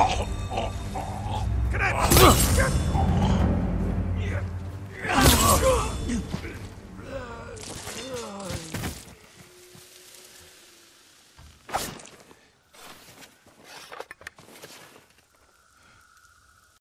Oh, oh.